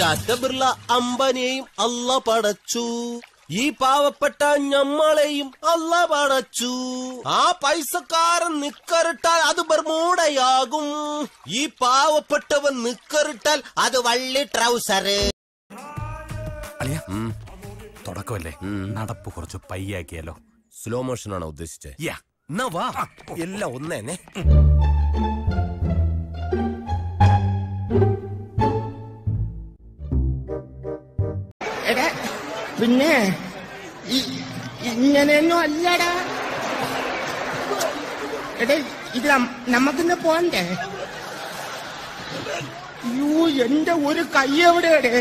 ടാറ്റ ബിർള അംബാനിയെയും അല്ല പടച്ചു. ഈ പാവപ്പെട്ട ഞമ്മളെയും അല്ല പടച്ചു. ആ പൈസക്കാരൻ നിക്കറിട്ടാൽ അത് ബർമൂടയാകും ഈ പാവപ്പെട്ടവൻ നിക്കറിട്ടാൽ അത് വള്ളി ട്രൗസറ്. അളിയ തുടക്കമല്ലേ? നടപ്പ് കുറച്ച് പയ്യാക്കിയാലോ. സ്ലോ മോഷൻ ആണോ ഉദ്ദേശിച്ചത് എന്നാ വാ. എല്ലാം ഒന്നേനെ പിന്നെ ഇങ്ങനെയൊന്നും അല്ലടാ. എടേ ഇത് നമ്മക്കിന്ന് പോണ്ടേ? യൂ എന്റെ ഒരു കൈ എവിടെയാടേ?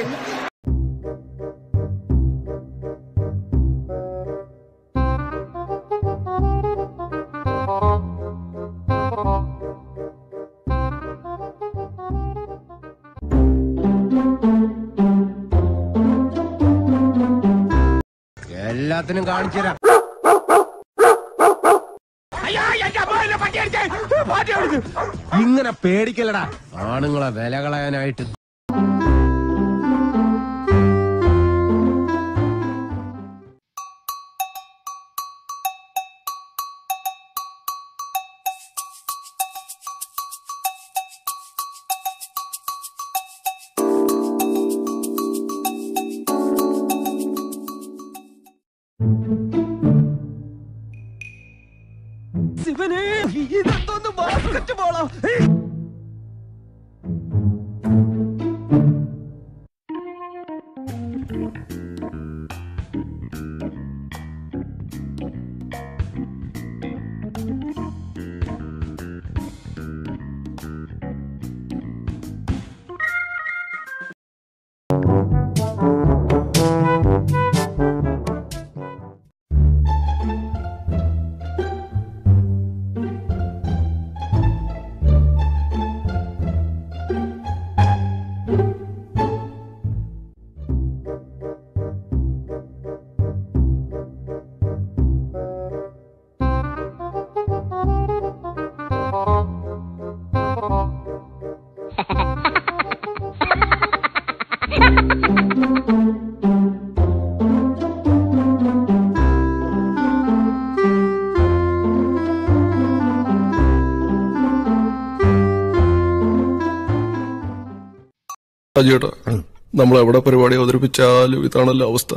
എല്ലാത്തിനും കാണിച്ചു തരാം. ഇങ്ങനെ പേടിക്കലടാ ആണുങ്ങളെ വില കളയാനായിട്ട് ശിവനെ ഇതെന്തോന്ന് ബാസ്കറ്റ് ബോളാ അജേട്ടാ നമ്മൾ എവിടെ പരിപാടി അവതരിപ്പിച്ചാലും ഇതാണല്ലോ അവസ്ഥ.